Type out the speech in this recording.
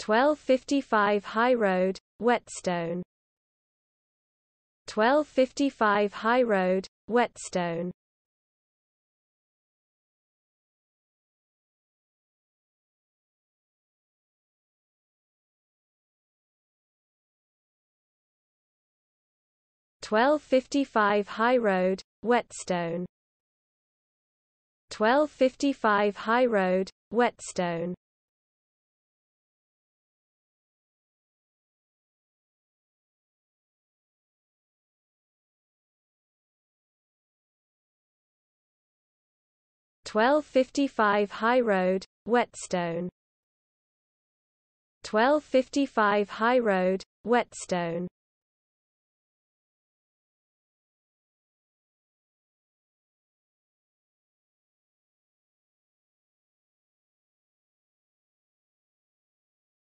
1255 High Road, Whetstone. 1255 High Road, Whetstone. Twelve fifty five High Road, Whetstone. Twelve fifty five High Road, Whetstone Twelve fifty five High Road, Whetstone. Twelve fifty five High Road, Whetstone